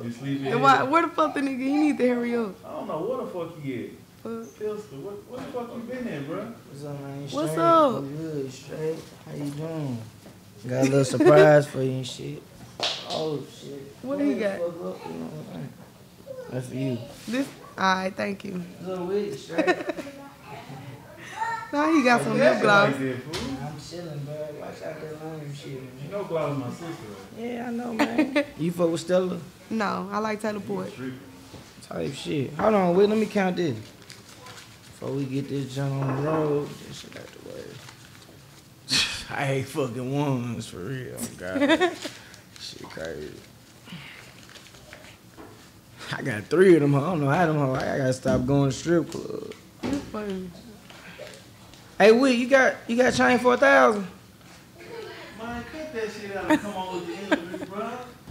up. You sleepy? And why, where the fuck the nigga? He need to hurry up. I don't know where the fuck he at. Fuck. Pistol, what, what the fuck you been in, bro? What's up, man? You What's straight? up? You good? Straight? How you doing? Got a little surprise for you and shit. Oh shit. What he got? Fuck up, you know what I'm saying? That's for you. This. Alright, thank you. Little wig, straight. Now he got some lip Like gloss. That, fool. I'm chilling, bro. Watch out that lame shit, You man. know Cloud was my sister. Yeah, I know, man. you fuck with Stella? No, I like Taylor Port. Type shit. Hold on, wait, let me count this. Before we get this junk on the road, this shit out the way. I hate fucking ones for real. Oh, God. shit crazy. I got three of them. I don't know how them. hoe- I gotta stop going to strip club. You funny. Hey, Will, you got you got chain for a thousand? Man, cut that shit out and come on with the interview, bro.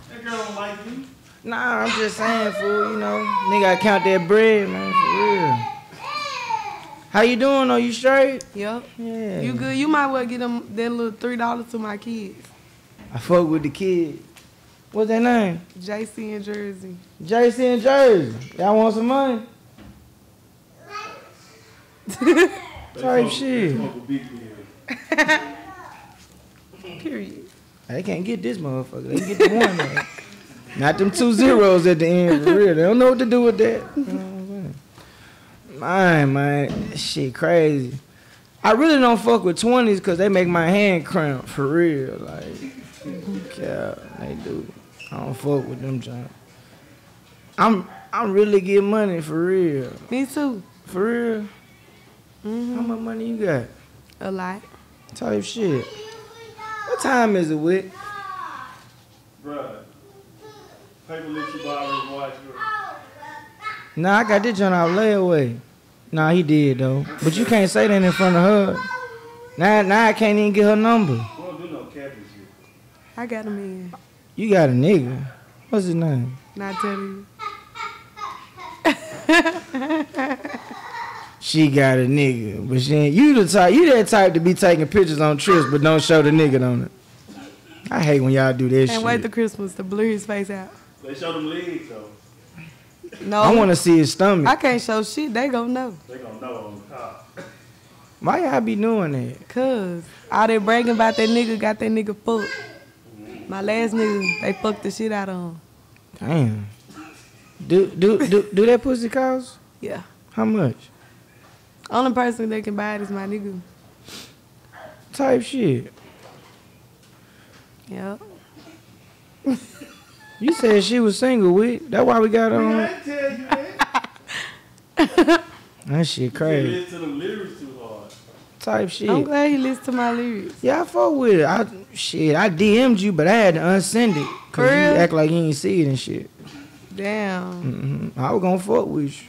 That girl don't like you. Nah, I'm just saying, fool. You know, nigga, gotta count that bread, man, for real. How you doing? Are you straight? Yep. Yeah. You good? You might well get them that little three dollars to my kids. I fuck with the kid. What's that name? JC in Jersey. JC in Jersey. Y'all want some money? They Type smoke- shit. They smoke a big deal. Period. They can't get this motherfucker. They can get the one man. Not them two zeros at the end for real. They don't know what to do with that. You know what Man, man, shit crazy. I really don't fuck with twenties because they make my hand cramp for real. Like, yeah, they do. I don't fuck with them junk. I'm I'm really getting money for real. Me too. For real. How hmm much money you got? A lot. Type shit. What time is it, Wick? Bruh. Paper let you borrow his watch, bro. Nah, I got this joint out layaway. Nah, he did though. But you can't say that in front of her. Now, now I can't even get her number. We don't do no capping shit. I got a man. You got a nigga. What's his name? Not telling you. She got a nigga, but she ain't. You the type. You that type to be taking pictures on trips, but don't show the nigga on it. I hate when y'all do that Can't shit. wait till Christmas to blur his face out. They show them legs, though. No, I want to see his stomach. I can't show shit. They gon' know. They gonna know on the top. Why y'all be doing that? Cause all they bragging about that nigga got that nigga fucked. My last nigga, they fucked the shit out of him. Damn. Do do do do that pussy cost? Yeah. How much? Only person that can buy it is my nigga. Type shit. Yep. You said she was single with. That's why we got on. didn't tell you that. That shit You crazy. listen to them lyrics too hard. Type shit. I'm glad he listened to my lyrics. Yeah, I fuck with it. I shit. I DM'd you, but I had to unsend it For cause you real? act like you ain't see it and shit. Damn. hmm I was gonna fuck with you.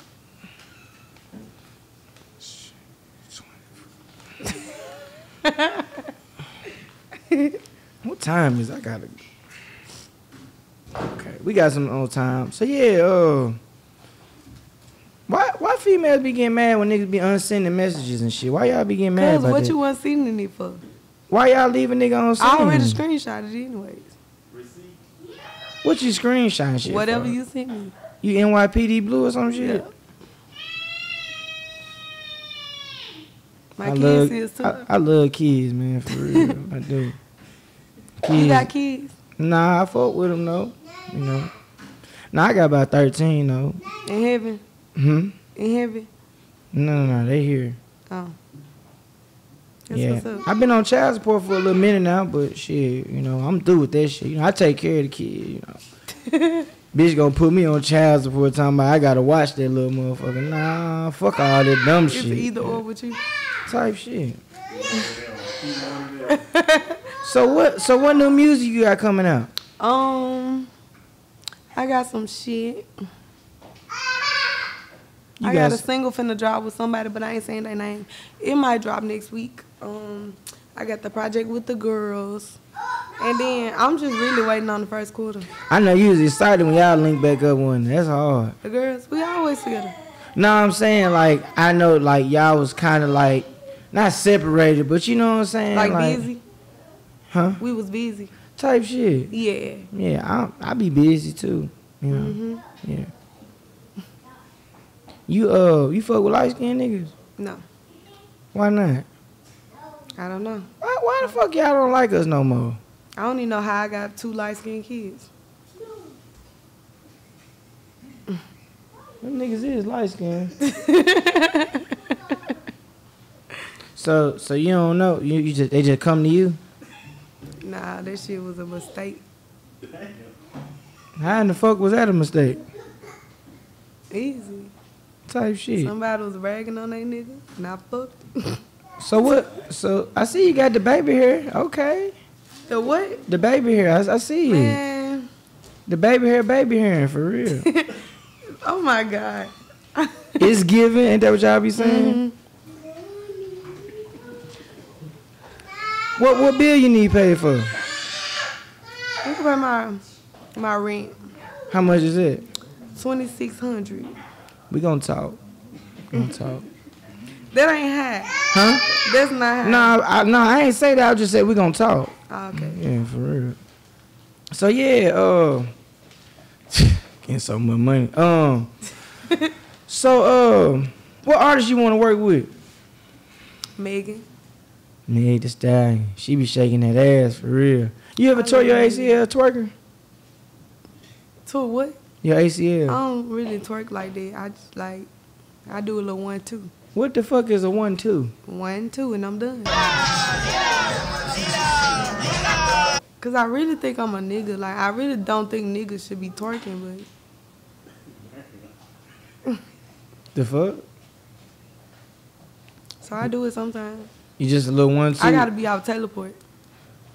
what time is? I gotta. Okay, we got some on time. So yeah, uh, why why females be getting mad when niggas be unsending messages and shit? Why y'all be getting mad Cause about what that? you want sending it for? Why y'all leave a nigga on I already send? screenshotted it anyways. Receipt. What you screenshot shit? Whatever for? you sent me. You NYPD blue or some shit? Yeah. My I kids love, is too. I, I love kids, man, for real. I do. you got kids Nah, I fuck with them though. You know. Nah, I got about thirteen though. in heaven? Hmm. In heaven? No, no, no, they here. Oh. That's yeah, what's up. I've been on child support for a little minute now, but shit, you know, I'm through with that shit. You know, I take care of the kid. You know, bitch gonna put me on child support, talking about I gotta watch that little motherfucker. Nah, fuck all that dumb It's shit. either or with you. Type shit. So what? So what new music you got coming out? Um, I got some shit. You I got a got- single finna drop with somebody, but I ain't saying their name. It might drop next week. Um, I got the project with the girls, and then I'm just really waiting on the first quarter. I know you was excited when y'all link back up one. That's hard. The girls, we always together. No, I'm saying like I know like y'all was kind of like not separated, but you know what I'm saying? Like, busy. Huh? We was busy. Type shit. Yeah. Yeah, I I be busy too. You know? Mhm. Yeah. You uh, you fuck with light skinned niggas? No, Why not? I don't know. Why, why the fuck y'all don't like us no more? I don't even know how I got two light skinned kids. Them niggas is light skinned. so so you don't know? You, you just they just come to you? Nah, that shit was a mistake. How in the fuck was that a mistake? Easy. Type shit. Somebody was bragging on they nigga, and I fucked. So what? So I see you got the baby hair. Okay, the what? the baby hair. I, I see. Man, The baby hair, baby hair for real. oh my god. it's given. Ain't that what y'all be saying? Mhm. What what bill you need paid for? Can pay my my rent How much is it? twenty six hundred. We gonna talk. We gonna talk. That ain't high. Huh? That's not high. No, I, no, I ain't say that. I just said we gonna talk. Oh, okay. Yeah, for real. So yeah, uh, getting so much money. Um, so uh, what artist you want to work with? Megan. Meg Thee Stallion. She be shaking that ass for real. You ever tore your ACL twerking? To what? Your ACL. I don't really twerk like that. I just like I do a little one two. What the fuck is a one two? One, two, and I'm done. Cause I really think I'm a nigga. Like I really don't think niggas should be twerking, but The fuck? so I do it sometimes. You just a little one two. I gotta be out Taylorport.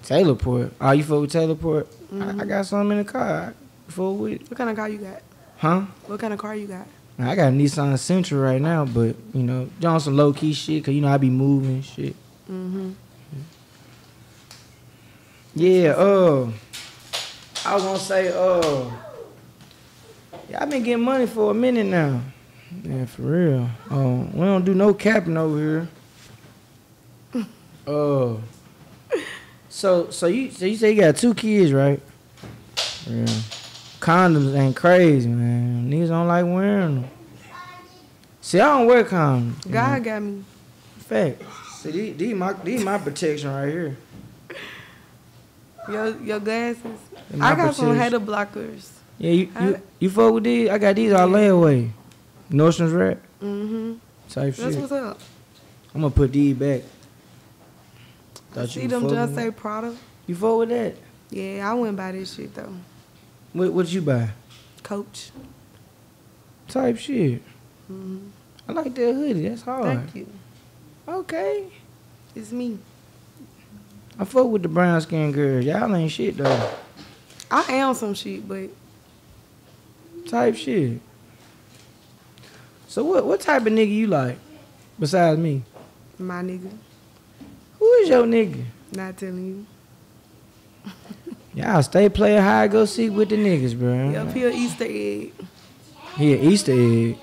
Taylorport. Oh, you fuck with Taylorport? I, I Mhm. got some in the car. Fuck with. What kind of car you got? Huh? What kind of car you got? I got a Nissan Sentra right now, but you know, on some low key shit, cause you know I be moving shit. Mm-hmm. Yeah, uh, I was gonna say, uh, yeah, I've been getting money for a minute now. Yeah, for real. Um, we don't do no capping over here. Uh, so so you so you say you got two kids, right? Yeah. Condoms ain't crazy, man. Niggas don't like wearing them. See, I don't wear condoms. you know. God got me. Fact. See, these, these my these my protection right here. Your your glasses. They my I got some protection. hater blockers. Yeah, you, you I- you fuck with these? I got these all Yeah. layaway. Nordstrom's rack Mm-hmm. type That's shit. what's up. I'm gonna put these back. Thought See them just say. Prada. You fuck with that? Yeah, I wouldn't buy this shit though. What what you buy? Coach. Type shit. hmm I like that hoodie. That's hard. Thank you. Okay. It's me. I fuck with the brown skin girls. Y'all ain't shit though. I am some shit, but Type shit. So what what type of nigga you like? Besides me, my nigga. Who is your nigga? Not telling you. Y'all stay playing high, go seek with the niggas, bro. Up here, Easter egg. He an Easter egg.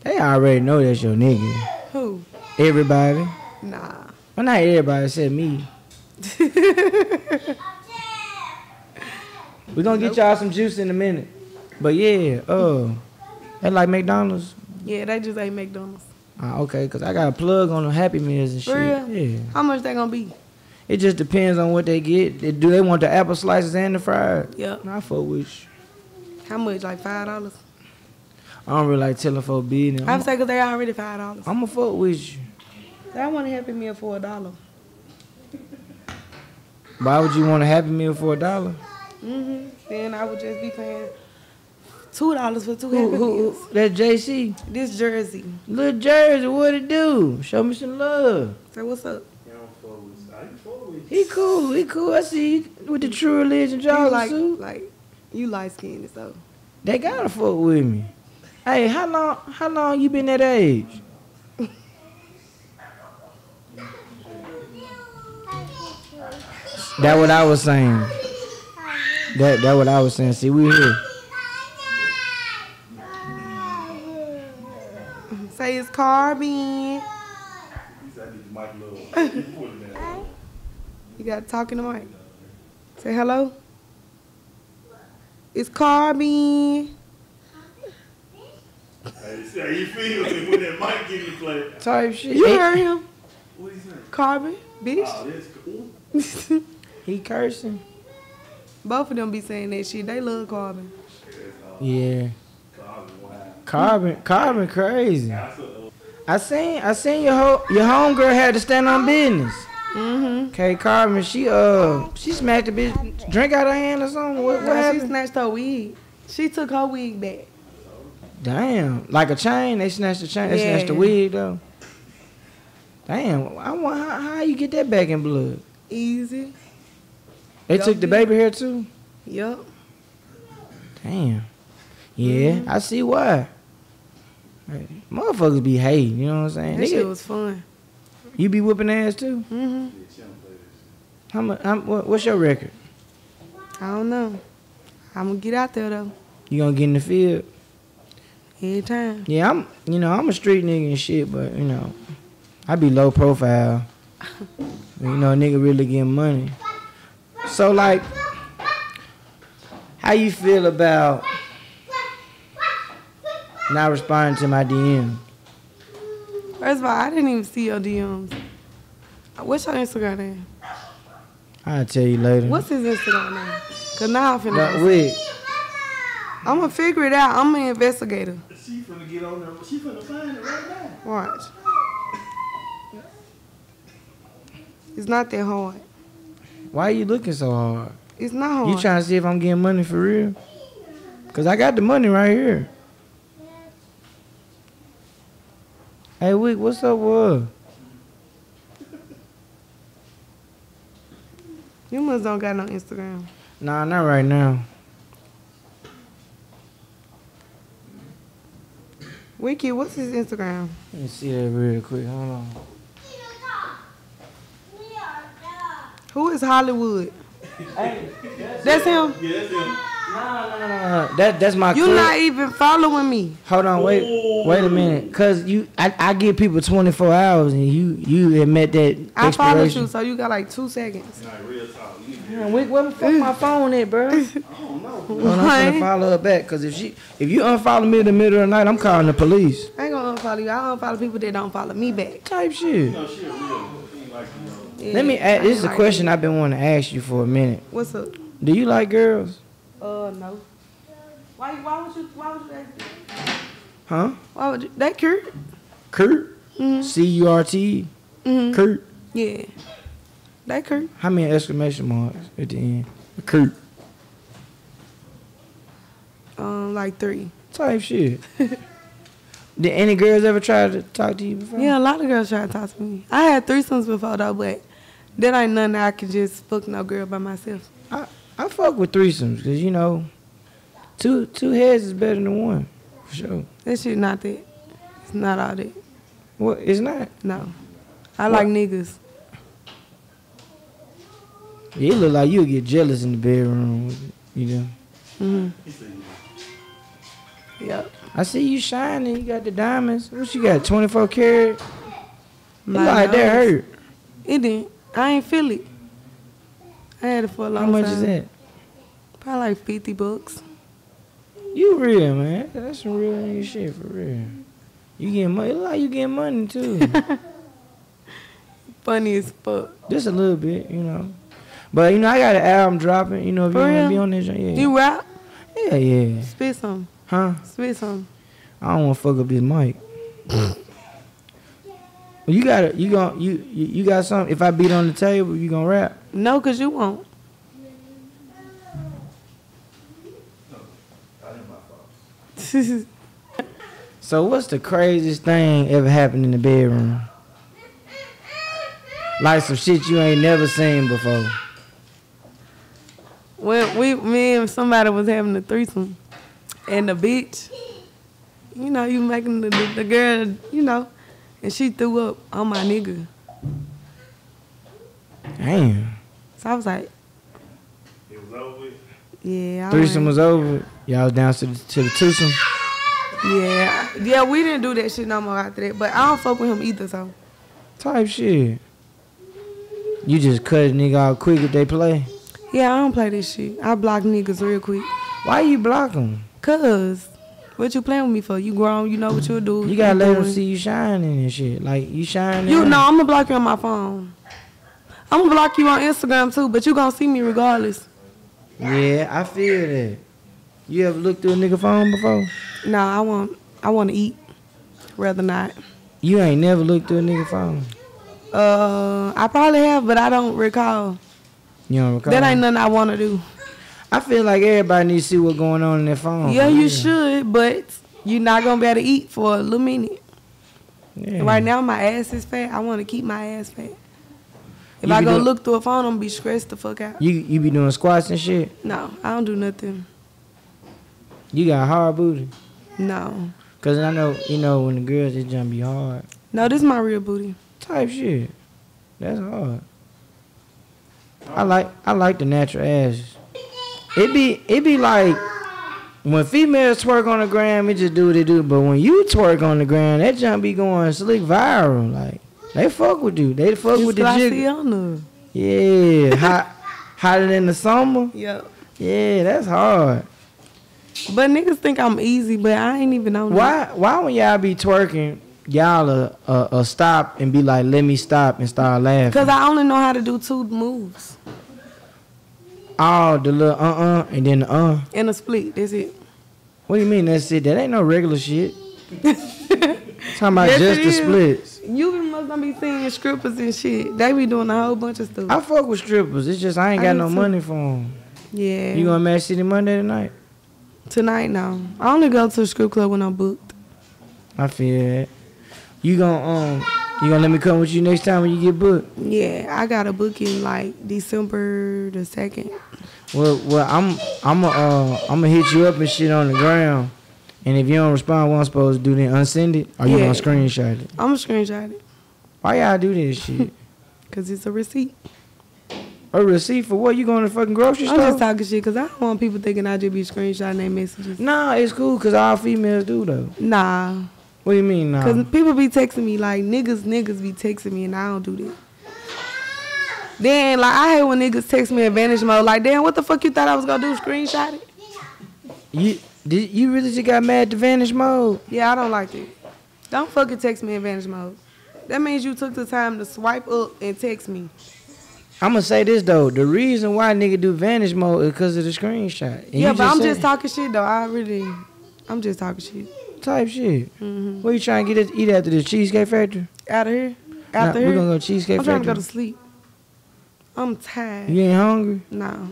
They already know that's your nigga. Who? Everybody. Nah. Well, not everybody except me. we gonna get y'all some juice in a minute. But yeah, uh, that like McDonald's. Yeah, they just ain't McDonald's. Ah, okay, cause I got a plug on the Happy Meals and shit. Yeah. How much they gonna be? It just depends on what they get. They- Do they want the apple slices and the fried? Yep. I fuck with you. How much? Like five dollars? I don't really like telling for business. I I'm, saying say 'cause they already five dollars. I'm a fuck with you. I want a happy meal for a dollar. Why would you want a Happy Meal for a dollar? Mm-hmm. Then I would just be paying two dollars for two Who, who, who, that's JC. This jersey. Little Jersey, what it do? Show me some love. Say what's up? You don't fuck with I ain't fuck with He cool, he cool. I see you with the true religion You jogging like suit. like you light skinned so. They gotta fuck with me. Hey, how long how long you been that age? that what I was saying. That that what I was saying. See, we here. Say it's carbon. He said I need the mic a little. You put it there. You got to talk in the mic. Say hello. It's Carbine. Hey, see how you feel when that mic get in play. Type shit. You He- heard him? What he say? Carbine, bitch. Oh, that's cool. He cursing. Both of them be saying that shit. They love Carbine. Yeah. Carbon, carbon, crazy. A, I seen, I seen your whole, your homegirl had to stand on business. Mm-hmm. Okay, Carbon, she uh, she smacked the bitch drink out her hand or something. What, what She happened? snatched her wig. She took her wig back. Damn, like a chain. They snatched the chain. They snatched the wig though. Damn, I want how, how you get that back in blood? Easy. They took the baby hair too. Yup. Damn. Yeah, I see why. Hey, motherfuckers be hating, you know what I'm saying? That Nigga, shit was fun. you be whooping ass too? Mm-hmm. How much? How, what, what's your record? I don't know. I'm gonna get out there though. You gonna get in the field? Anytime. Yeah, I'm. You know, I'm a street nigga and shit, but you know, I be low profile. you know, a nigga really getting money. So like, how you feel about not responding to my DM? First of all, I didn't even see your DMs. What's your Instagram name? I'll tell you later. What's his Instagram name? Cause now I'm finna. That wig. I'm gonna figure it out. I'm an investigator. she finna get on there. She finna find it right now. Watch. It's not that hard. Why are you looking so hard? It's not hard. You trying to see if I'm getting money for real? Cause I got the money right here. Hey, Wick, what's up, what? You must don't got no Instagram. Nah, not right now. Wiki, what's his Instagram? Let me see that real quick. Hold on. Who is Hollywood? Hey, That's him. Yeah, that's him. No, no, no, no, no. That that's my. You're not even following me. Hold on, wait, wait a minute, cause you, I, I give people 24 hours, and you, you admit that I followed you, so you got like two seconds. Nah, real talk. You Man, Wick, where the fuck my mm. phone at, bro? Hold I don't know. on, I'm gonna follow her back, cause if she, if you unfollow me in the middle of the night, I'm calling the police. I ain't gonna unfollow you. I unfollow people that don't follow me back. Type shit. You know, she a real. She like you know. Yeah, Let me ask. This is a like question I've been wanting to ask you for a minute. What's up? Do you like girls? Uh, no. Why? Why would you? Why would you ask that? Huh? Why would you? That Kurt? Kurt? Mhm. C U R T. Mhm. Kurt. Yeah. That Kurt? How many exclamation marks at the end? Kurt. Um, like three. Type shit. Did any girls ever try to talk to you before? Yeah, a lot of girls try to talk to me. I had threesomes before though, but that ain't nothing I can just fuck no girl by myself. I, I fuck with threesomes because you know, two two heads is better than one, for sure. That shit not that. It's not all that. Well, it's not. No. I like niggas. It look like you'll get jealous in the bedroom. You know. hmm Yep. I see you shining. You got the diamonds. What you got? Twenty four karat. It My look like that hurt. It didn't. I ain't feel it. I had it for a long How much time. is that? Probably like 50 bucks. You real man. That's some real nigga shit for real. You getting money? It look like you getting money too. Funny as fuck. Just a little bit, you know. But you know, I got an album dropping. You know, if For you want to be on this, yeah, You rap? yeah, yeah. Spit some. Huh? Spit some. I don't want to fuck up this mic. you got to You gon' you you got something. If I beat on the table, you gonna rap? No, because you won't. So what's the craziest thing ever happened in the bedroom? Like some shit you ain't never seen before. when we, me and somebody was having a threesome, and the bitch, you know, you making the, the, the girl, you know, and she threw up on my nigga. Damn. So I was like, it was over yeah. I Threesome went- was over. Y'all was down to the, to the twosome. Yeah, yeah, we didn't do that shit no more after that. But I don't fuck with him either, so Type shit. You just cut a nigga out quick if they play. yeah, I don't play this shit. I block niggas real quick. Why you block them? Cause what you playing with me for? You grown, you know what you'll do. You gotta let them see you shining and shit. Like you shining. You know, I'm gonna block you on my phone. I'm gonna block you on Instagram too, but you gonna see me regardless. Yeah, I feel that. You ever looked through a nigga phone before? No, I want I want to eat. Rather not. You ain't never looked through a nigga phone. Uh, I probably have, but I don't recall. You don't recall? That ain't nothing I want to do. I feel like everybody needs to see what's going on in their phone. yeah, you real. should, but you're not gonna be able to eat for a little minute. Yeah. Right now, my ass is fat. I want to keep my ass fat. If You I go doing- look through a phone, I'm gonna be stressed the fuck out. You you be doing squats and shit. No, I don't do nothing. You got hard booty. No, Cause I know you know when the girls it jump be hard. no, this is my real booty. Type shit. That's hard. I like I like the natural asses. It be it be like when females twerk on the gram, it just do what they do. But when you twerk on the gram, that jump be going slick viral. Like they fuck with you. They fuck It's with the jig. Yeah, hot hotter than the summer. Yep. Yeah, that's hard. But niggas think I'm easy, but I ain't even on that. Why why when y'all be twerking, y'all uh, uh, uh stop and be like, let me stop and start laughing? Cause I only know how to do two moves Oh, the little uh uh and then the uh. in a split. That's it. What do you mean that's it? That ain't no regular shit. Talking about Yes, just the is. splits. You must not be seeing strippers and shit. They be doing a whole bunch of stuff. I fuck with strippers. It's just I ain't got do no money for them. yeah. You gonna Magic City Monday tonight? Tonight, no. I only go to a strip club when I'm booked. I feel that. You gonna um you gonna let me come with you next time when you get booked? Yeah, I got a booking like December the second. Well, well, I'm I'm uh I'm gonna hit you up and shit on the ground. And if you don't respond, what I'm supposed to do then unsend it, or you Yeah. gonna screenshot it? I'm gonna screenshot it Why y'all do this shit? because it's a receipt. A receipt for what? You going to the fucking grocery I'm store? just talking shit because I don't want people thinking I just be screenshotting their messages. Nah, it's cool because all females do though. Nah, What do you mean, nah? because people be texting me like niggas, niggas be texting me and I don't do that. Then like I hate when niggas text me advantage mode. Like damn, what the fuck you thought I was gonna do? Screenshot it? You did you really just got mad to vanish mode? Yeah, I don't like it. Don't fucking text me advantage mode. That means you took the time to swipe up and text me. I'm gonna say this though. The reason why nigga do vanish mode is because of the screenshot. And yeah, but I'm said just talking shit though. I really, I'm just talking shit. Type shit. hmm What you trying to get us eat after the cheesecake factory? Out of here, Nah, after we here. gonna go to cheesecake I'm trying to go to sleep. I'm tired. You ain't hungry? No.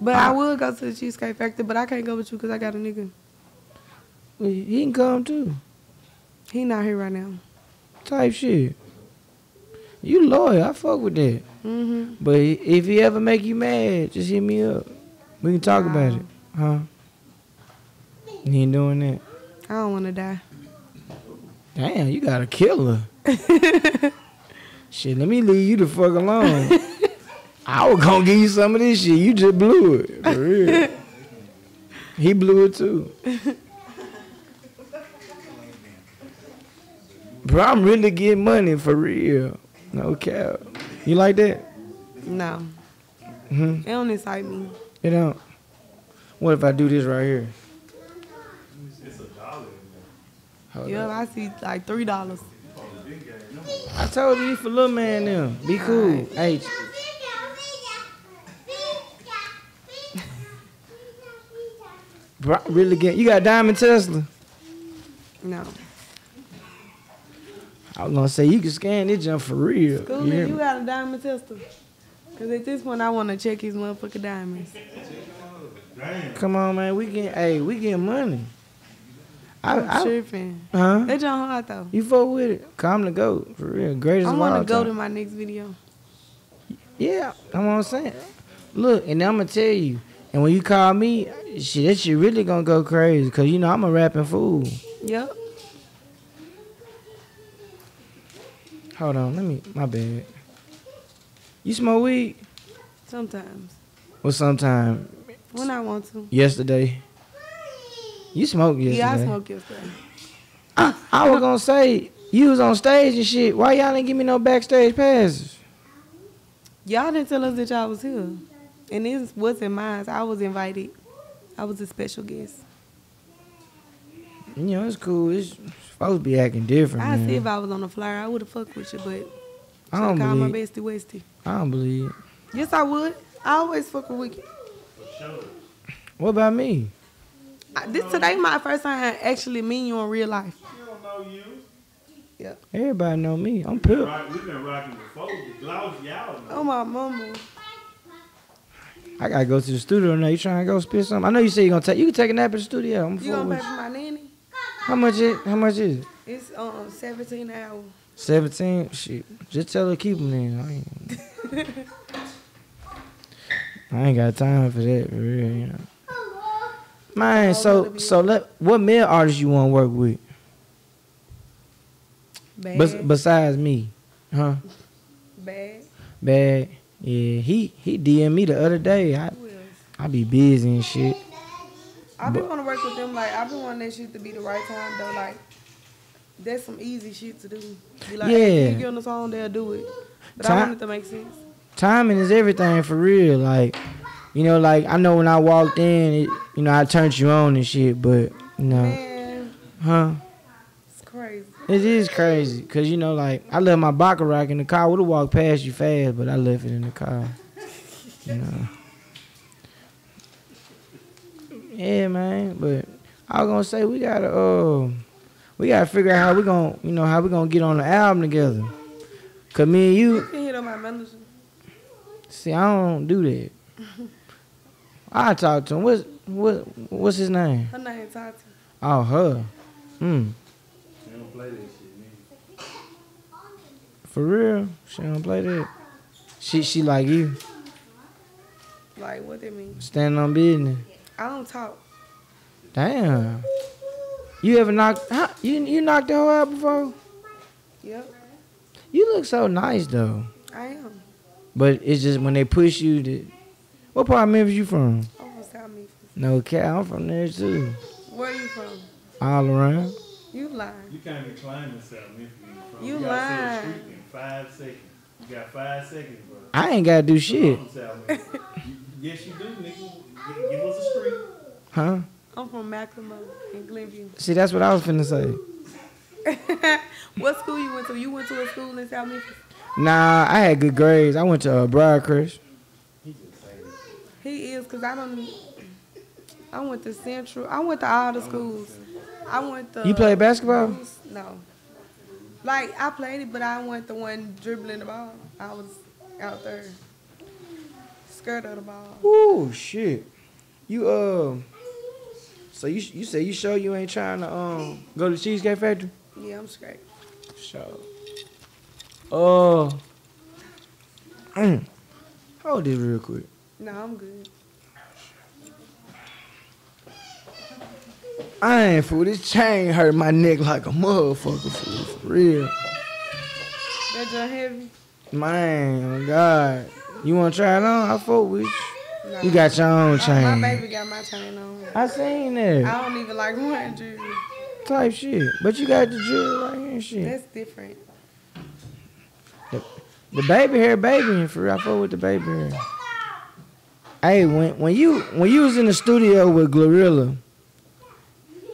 But I will go to the Cheesecake Factory, but I can't go with you because I got a nigga. Well, He can come too. He not here right now. Type shit. You loyal. I fuck with that. hmm But if he ever make you mad, just hit me up. We can talk about it. Huh? He ain't doing that. I don't want to die. Damn, you got a killer. shit, let me leave you the fuck alone. I was gonna give you some of this shit. You just blew it. For real. he blew it too. Bro, I'm really getting money for real. No cap. You like that? No. Hmm. It don't excite me. It don't. What if I do this right here? Hold Yeah, up. I see like three dollars. I told you for little man now. Be cool. Hey, bro, really get you got a diamond tester. No. I was gonna say you can scan this jump for real. Cool, You you got a diamond tester. Cause at this point I want to check his motherfucking diamonds. Come on, man. We get hey, we get money. I, tripping. huh? They John hard though. You fuck with it? Come to go for real. Greatest I want to go time. to my next video. Yeah, I'm I'm saying. Look, and I'm gonna tell you. And when you call me, shit, that shit really gonna go crazy. Cause you know I'm a rapping fool. Yep. Hold on, let me. My bad. You smoke weed? Sometimes Well, sometime when I want to. yesterday. You smoked yesterday. Yeah, I smoked yesterday. I, I was gonna say you was on stage and shit. Why y'all didn't give me no backstage passes? Y'all didn't tell us that y'all was here, and this wasn't mine. I was invited. I was a special guest. You know, it's cool. It's supposed to be acting different, I see if I was on the flyer, I would have fucked with you, but I I don't call my believe. bestie Westy. I don't believe. Yes, I would. I always fuck with Wiki. For sure. What about me? I, this today my first time actually meeting you in real life. You don't know you. Yep. Everybody know me. I'm We've pimp. been, rock, we've been rocking before. The gloves, y'all know. Oh my mama. I gotta go to the studio now. You trying to go spit something? I know you said you gonna take. You can take a nap at the studio. I'm You gonna pay for my nanny? How much it? How much is it? It's um 17 hours. Seventeen. Shit. Just tell her to keep them then. I ain't, I ain't got time for that for real. You know. Man, so so let what male artist you want to work with? Bad. Bes- besides me, huh? bad. Bad. Yeah, he he DM me the other day. I? I be busy and shit. I been wanna work with them like I been wanting that shit to be the right time though. Like that's some easy shit to do. Be like, Yeah. can you get on the song, they'll do it. But Time- I want it to make sense. timing is everything for real. Like, you know, like I know when I walked in, it, you know, I turned you on and shit, but you know, Man, huh? it's crazy. It is crazy, cause you know, like I left my Baccarat in the car. Would have walked past you fast, but I left it in the car. You know. Yeah, man. But I was gonna say we gotta, uh, we gotta figure out how we gonna, you know, how we gonna get on the album together. Cause me and You you, can hit on my manager. see, I don't do that. I talk to him. What's what? What's his name? Her name Tati. Oh, her. Hmm. They don't play that shit, nigga. For real? She don't play that. She she like you. Like what that mean? Stand on business. I don't talk. Damn. You ever knocked? Huh? You you knocked the hoe out before? Yep, You look so nice though. I am. But it's just when they push you to. What part of Memphis you from? I'm from South Memphis. No cap. I'm from there too. Where you from? All around. You lying. You can't even climb this out, Memphis. From. You gotta say lying. street in five seconds. You got five seconds, bro. I ain't gotta do shit. From You- yes, you do, nigga. Give, give us a street. Huh? I'm from McLemore in Glenview. See, that's what I was finna say. what school you went to? You went to a school in South Memphis? Nah, I had good grades. I went to uh, Briarcrest. He just saying this shit. He is, cause I don't. I went to Central. I went to all the schools. I went to. You play basketball? No. Like I played it, but I went the one dribbling the ball. I was out there, scared of the ball. Ooh, shit. You uh. So you you say you sure you ain't trying to um go to Cheesecake Factory? Yeah, I'm straight. Sure. Oh. Mm. Hold this real quick. No, I'm good. I ain't fool. This chain hurt my neck like a motherfucker fool. For real. That joint heavy. Man, oh God. You wanna try it on? I fuck with you. Nah. You got your own uh, My- chain. My baby got my chain on. I seen that I don't even like wearing jewelry. type shit. But you got the jewelry right here and shit. That's different. The baby hair, baby, for real. I fuck with the baby hair. Hey, when when you when you was in the studio with Glorilla,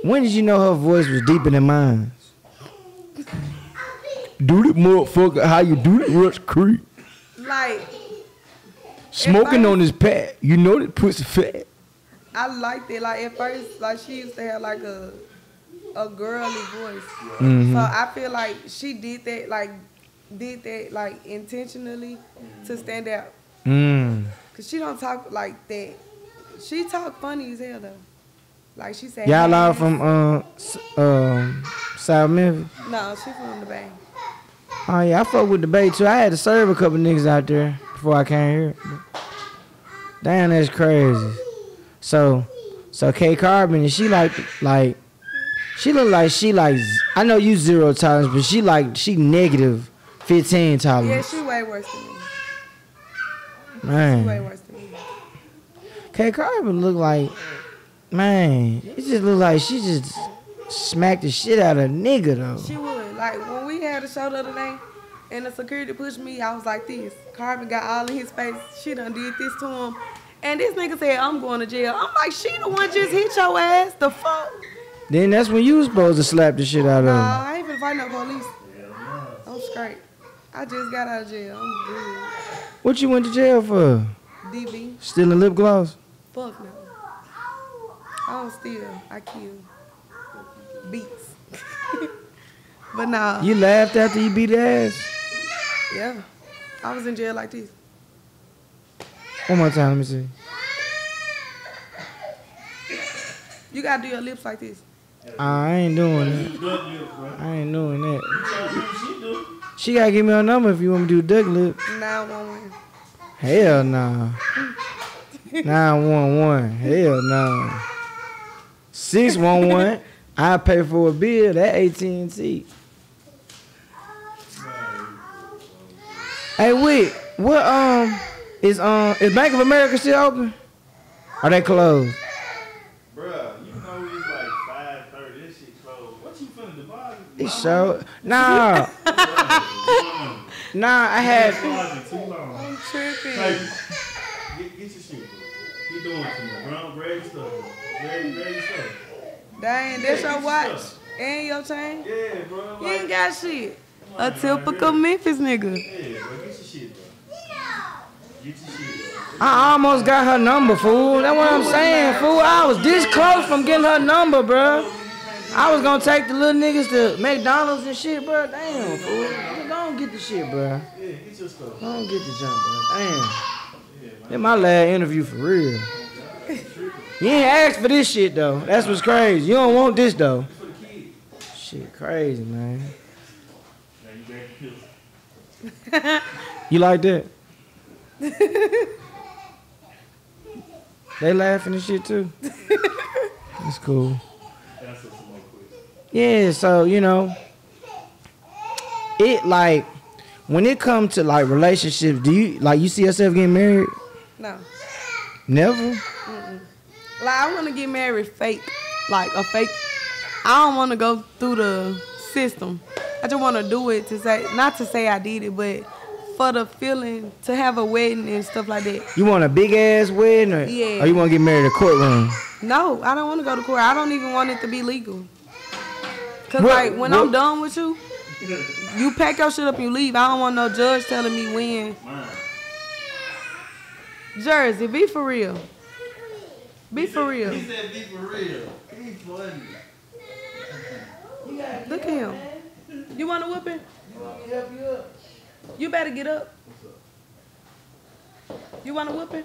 when did you know her voice was deeper than mine? Do that, motherfucker. How you do that, Rush Creek? Like Smoking I- on his pad. You know that pussy fat. I liked it. Like at first, like she used to have like a a girly voice. Mhm. So I feel like she did that, like did that like intentionally to stand out. Mm. Cause she don't talk like that. She talk funny as hell though. Like she said. Y'all all "Hey." from uh, s- um, South Memphis? No, she from the Bay. Oh yeah, I fuck with the Bay too. I had to serve a couple niggas out there before I came here. Damn, that's crazy. So, so K Carbon and she like like she look like she like I know you zero tolerance, but she like she negative fifteen tolerance. Yeah, she way worse than me. She way Man, worse than me. K Carbon look like man. It just look like she just smacked the shit out of a nigga though. She would. Like when we had a show the other day and the security pushed me, I was like this. Carbon got all in his face. She done did this to him. And this nigga said, I'm going to jail. I'm like, she the one just hit your ass. The fuck? Then that's when you was supposed to slap the shit out of him. Nah. I ain't finna fight no police. I'm straight. I just got out of jail. I'm good. What you went to jail for? DB. Stealing lip gloss? Fuck no. I don't steal. I kill. Beats. but nah. You laughed after you beat the ass? Yeah. I was in jail like this. One more time, let me see. You gotta do your lips like this. Ah, I ain't doing that. You duck lips, bro. I ain't doing that. Try to do what she gotta give me her number if you want me to do duck lip. 911. Hell no. 911. Hell no. 611. I pay for a bill. That AT&T. Hey, wait. What um is um is Bank of America still open? Are they closed? Bruh, you know it's like 5:30. This shit closed. What you finna deposit? It so nah nah. I had too long. I'm tripping. Hey, get, get your shit, bro. You doing too much. Brown, grab stuff. Grab, grab stuff. Dang, that's Yeah, your watch your stuff. and your chain. Yeah, bro. You ain't got shit. A typical man. Memphis nigga. yeah, bro. Get your shit, bro. Get your shit. I almost got her number, fool. That's what I'm saying, fool. I was this close from getting her number, bruh. I was gonna take the little niggas to McDonald's and shit, bro. Damn, fool. Go on get the shit, bro. Yeah, get your stuff. Go on get the jump, bro. Damn. This my last interview for real. You ain't asked for this shit though. That's what's crazy. You don't want this though. For the kids. Shit, crazy, man. Now you got the pills. You like that? they laughing and shit too. That's cool. That's some more quick. Yeah, so you know, it like when it comes to like relationships, do you like you see yourself getting married? No. Never. Like I want to get married fake, like a fake. I don't want to go through the system. I just want to do it to say, not to say I did it, but for the feeling to have a wedding and stuff like that. You want a big ass wedding, or, Yeah. or you want to get married in a courtroom? No, I don't want to go to court. I don't even want it to be legal. Cause What- like when what- I'm done with you, you pack your shit up and you leave. I don't want no judge telling me when. Mine. Jersey, be for real. Be for real. He said be for real. He funny. Look at him. You want a whooping? You better get up. You want a whooping?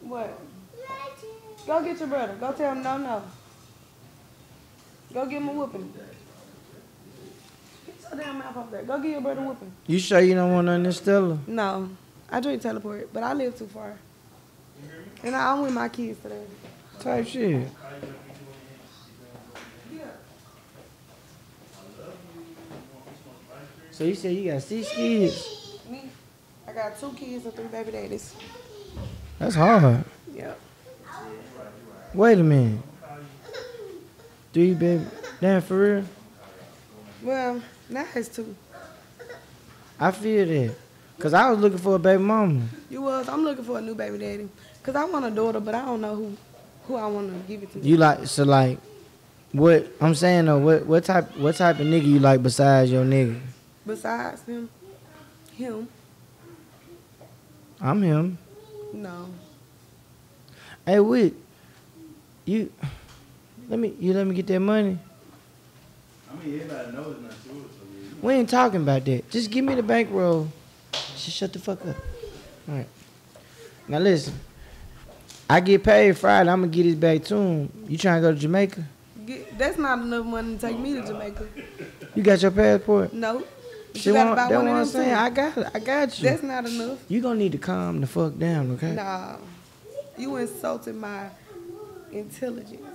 What? Go get your brother. Go tell him no, no. Go give him a whooping. Get your damn mouth up there. Go give your brother a whooping. You sure you don't want nothing to Stella? No, I drink Taylor Port, but I live too far. And I'm with my kids today. Type shit. So you said you got six kids? Me, I got two kids and three baby daddies. That's hard. Yep. Wait a minute. Three baby. Damn, for real? Well, now it's two. I feel that. Cause I was looking for a baby mama. You was. I'm looking for a new baby daddy. Cause I want a daughter, but I don't know who, who I want to give it to. You like so like, what I'm saying though? What what type what type of nigga you like besides your nigga? Besides him, him, I'm him. no. Hey, wait. You let me you let me get that money. I mean, everybody knows it's not yours. We ain't talking about that. Just give me the bankroll. Just shut the fuck up. All right. Now listen. I get paid Friday. I'm gonna get this back to him. You trying to go to Jamaica? Get, that's not enough money to take me to Jamaica. You got your passport? No. But See you gotta what- buy that's one what I'm of them saying. too. I got it. I got you. That's not enough. You gonna need to calm the fuck down, okay? Nah. You insulted my intelligence.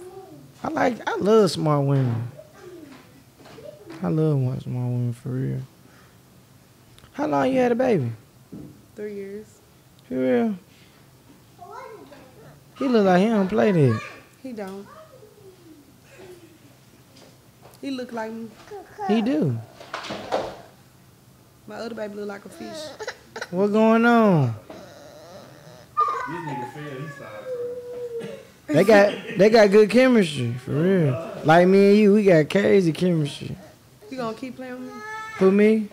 I like. I love smart women. I love one smart women for real. How long you had a baby? Three years. For real? He look like he don't play that. He don't. He look like me. He do. My other baby look like a fish. What going on? This nigga failed, he started They got they got good chemistry for real. Like me and you, we got crazy chemistry. You gonna keep playing with me? For me,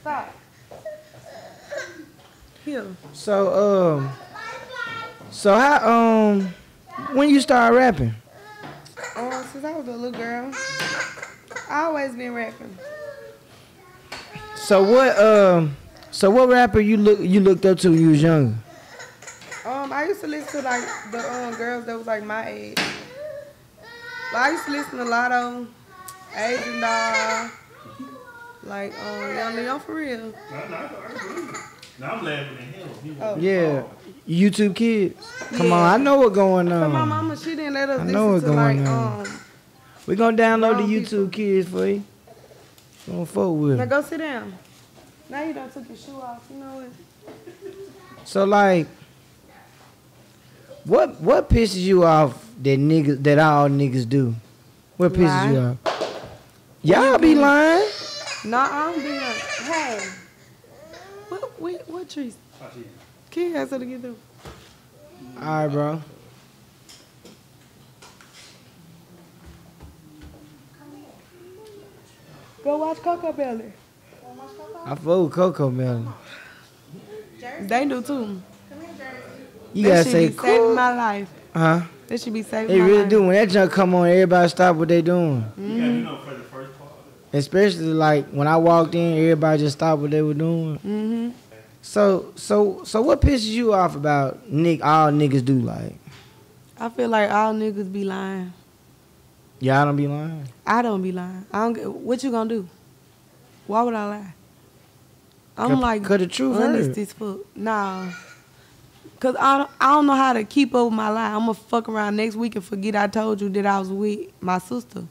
Stop. Here. so um, so how um, when you start rapping? Oh, since I was a little girl, I always been rapping. So what um, so what rapper you look you looked up to when you was younger? Um, I used to listen to like the um girls that was like my age. But I used to listen to Latto, Asian Doll, like um Young Leon for real. No, no, I. Now I'm laughing at him. He Oh. was Yeah, YouTube Kids. Come on, I know what going So my mama, she didn't let us I know what's to like going on. um. We gonna download the YouTube people. Kids for you. Don't fuck with. Now go sit down. Now you done took your shoe off. You know what? So like, what what pisses you off that niggas that all niggas do? What pisses Lie. you off? Y'all be mm-hmm. lying. No, I don't be like, hey. What, what, what trees? Kid has something to get them. All right, bro. Go watch Coco Belly. I fuck with Coco Melon. They do too. You That gotta should say be saving my life. huh? They should be saving They my really life. do. When that junk come on, everybody stop what they doing. You gotta know for the first part. Especially like when I walked in, everybody just stopped what they were doing. Mm-hmm. So so so what pisses you off about nick all niggas do like? I feel like all niggas be lying. Y'all don't be lying. I don't be lying. I don't get, what you gonna do? Why would I lie? I'm Cut- like cut the truth honest hurt. as fuck. Nah. Cause I don't, I don't know how to keep up with my lie. I'm gonna fuck around next week and forget I told you that I was with my sister.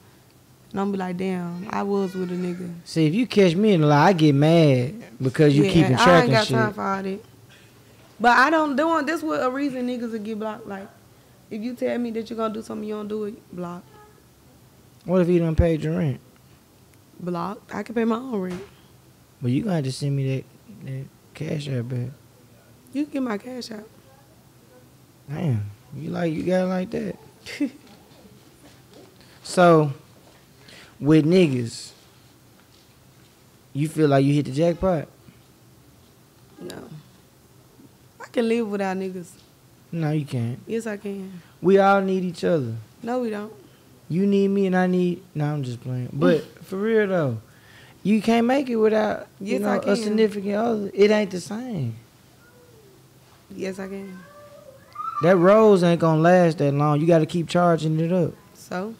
And I'm be like, damn, I was with a nigga. See, if you catch me in a lie, I get mad because you Yeah, keeping track I ain't got shit. time for all that. But I don't do it. This what a reason niggas will get blocked. Like, if you tell me that you're gonna do something, you don't do it, block. What if you don't pay your rent? Block. I can pay my own rent. But you gonna have to send me that, that cash out back. You can get my cash out. Damn, you like you got it like that. so, with niggas, you feel like you hit the jackpot? No. I can live without niggas. No, you can't. Yes, I can. We all need each other. No, we don't. You need me and I need. No, I'm just playing. But for real though, you can't make it without you Yes, know I a can. significant other. It ain't the same. Yes, I can. That rose ain't gonna last that long. You got to keep charging it up. So,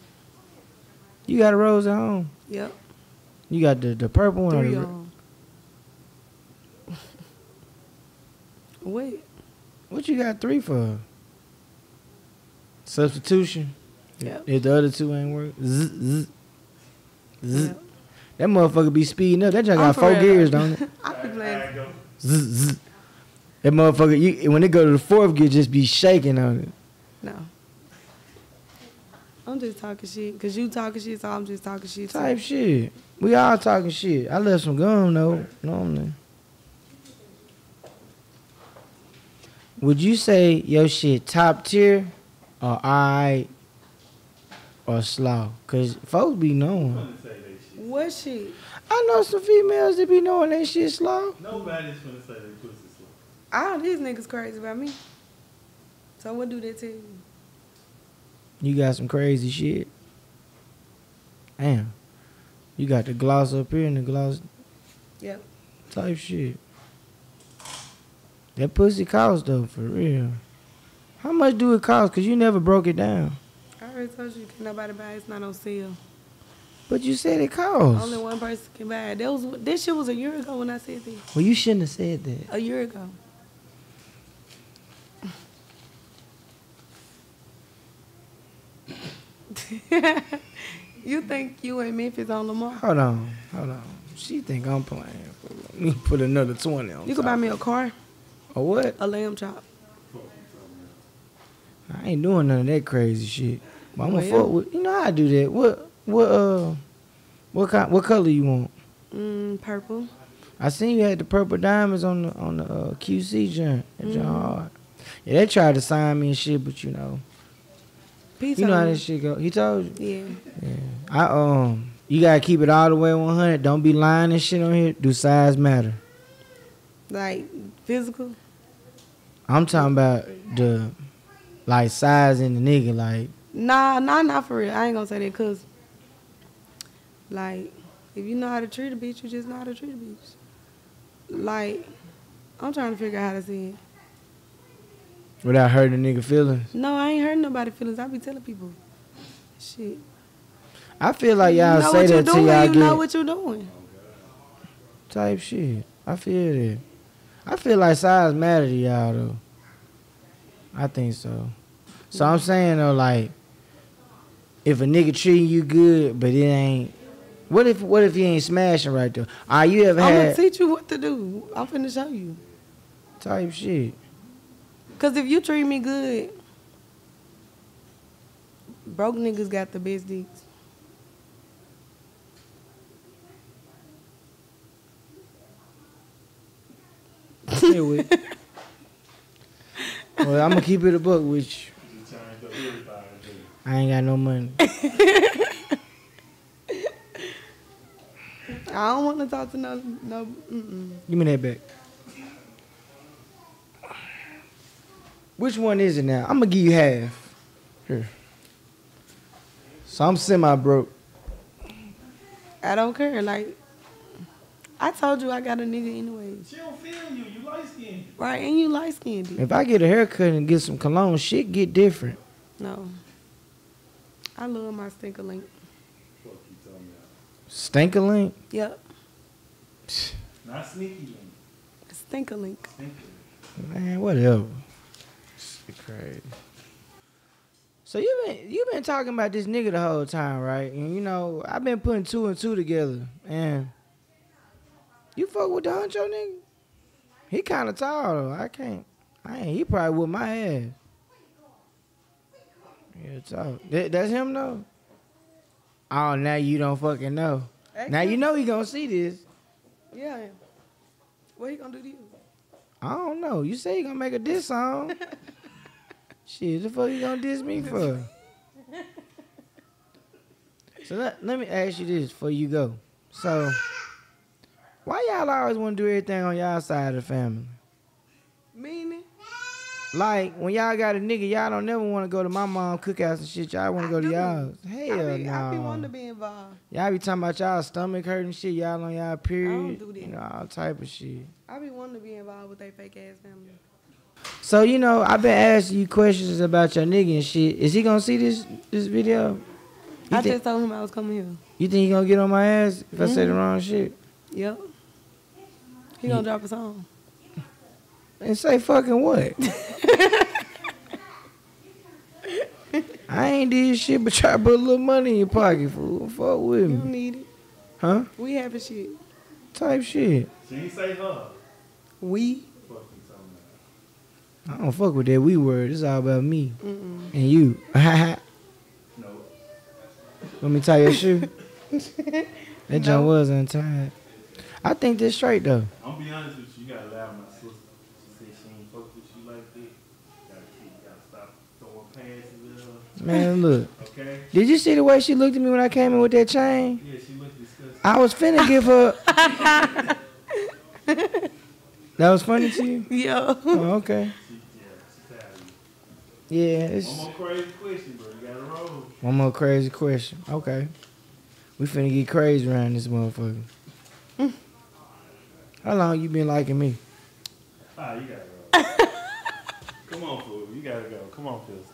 You got a rose at home. yep. You got the the purple one. or Three the, of 'em. Wait. What you got three for? Substitution. Yep. If the other two ain't work, zzz, zzz, zzz. Yep. that motherfucker be speeding up. That junk got four real. gears, don't it? I be playing. I. Zzz, zzz. That motherfucker, you, when it go to the fourth gear, just be shaking on it. No. I'm just talking shit. Cause you talking shit, so I'm just talking shit. too. Type shit. We all talking shit. I left some gum though. Normally. Would you say your shit top tier or alright or slow? Cause folks be knowing. Couldn't say that shit. What shit? I know some females that be knowing that shit slow. Nobody's gonna say they slow. All these niggas crazy about me. So what do they tell you? You got some crazy shit. Damn. You got the gloss up here and the gloss Yep. type shit. That pussy cost though, for real. How much do it cost? Cause you never broke it down. I already told you, can nobody buy it. It's not on sale. But you said it cost. Only one person can buy it. That was this shit was a year ago when I said this. Well, you shouldn't have said that. A year ago. you think you in Memphis on Lamar? Hold on, hold on. She think I'm playing. Let me put another twenty on. You can buy me a car, A what? a lamb chop. I ain't doing none of that crazy shit. But I'm gonna Well, fuck with. You know how I do that. What? What? Uh. What kind? What color you want? Mm, purple. I seen you had the purple diamonds on the on the uh, QC joint. That Mhm. hard. Yeah, they tried to sign me and shit, but you know, Peace you know how this shit go. He told you. Yeah. I um, you gotta keep it all the way 100. Don't be lying and shit on here. Do size matter? Like physical. I'm talking about the like size in the nigga. Like Nah, nah, not for real. I ain't gonna say that cause like if you know how to treat a bitch, you just know how to treat a bitch. Like I'm trying to figure out how to say it. Without hurting a nigga feelings. No, I ain't hurting nobody feelings. I be telling people. Shit. I feel like y'all you know say that doing, y'all you get know what you're doing. type shit. I feel that. I feel like size matter to y'all though. I think so. So I'm saying though, like, if a nigga treating you good, but it ain't. What if what if he ain't smashing right there? Are you ever I'm gonna teach you what to do. I'm finna show you. type shit? Cause if you treat me good, broke niggas got the best dicks. Well, I'm gonna keep it a book with you. Just turned up everybody. dude. I ain't got no money. I don't want to talk to no no. Mm-mm. Give me that back. Which one is it now? I'm gonna give you half. Here. So I'm semi broke. I don't care. Like I told you, I got a nigga anyways, She don't feel you. You light skinned. right? And you light skinned. If I get a haircut and get some cologne, shit get different. No, I love my stinker link. Fuck you talking about. Stinker link. Yep, Not sneaky link. stinker link. Stinky. Man, whatever. Shit crazy. So you been you been talking about this nigga the whole time, right? And you know I've been putting two and two together, and you fuck with the huncho nigga. He kind of tall though. I can't. I ain't. He probably with my ass. Yeah, tall. That, that's him though. Oh, now you don't fucking know. Now you know he gonna see this. Yeah. What he gonna do to you? I don't know. You say you gonna make a diss song. Shit, the fuck you gonna diss me for? so let, let me ask you this before you go. So, why y'all always want to do everything on y'all side of the family? Meaning? Like, when y'all got a nigga, y'all don't never want to go to my mom cookhouse and shit. Y'all want to go to y'all's. I Hell no. I be wanting to be involved. Y'all be talking about y'all stomach hurting shit. Y'all on y'all period. I do that. You know, all type of shit. I be wanting to be involved with their fake ass family. So you know, I've been asking you questions about your nigga and shit. Is he gonna see this this video? You, I think, just told him I was coming here. you think he gonna get on my ass if I say the Mhm. wrong shit? Yep. He gonna drop a song. And say fucking what? I ain't did shit but try to put a little money in your pocket, fool. Fuck with me. You don't need it. Huh? We having shit. Type shit. She ain't say her. We. Fuck you talking about. I don't fuck with that we word. It's all about me Mm-mm. and you. no. Let No. me tie your shoe. That No. jump was untied. I think this straight though. I'm gonna be honest with you. You gotta allow my sister. She said she ain't fuck with you like that. Gotta keep. Gotta stop throwing passes at her. Man, look. Okay. Did you see the way she looked at me when I came in with that chain? Yeah, she looked disgusting. I was finna give her. that was funny to you? Yeah. Oh, okay. She, yeah, she tired of Yeah, it's One more crazy question, bro. You gotta roll. one more crazy question. Okay. We finna get crazy around this motherfucker. How long you been liking me? Ah, you gotta roll. Come on, fool. You gotta go. Come on, Pistol.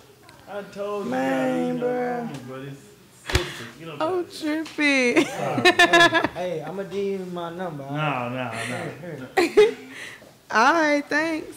I told you. Man, you gotta, know, but it's sister. You know. I'm that. hey, I'm gonna DM you my number. No, no, no. All right, thanks.